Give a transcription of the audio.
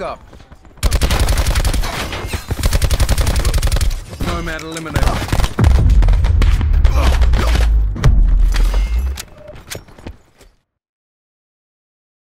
up. Nomad eliminated.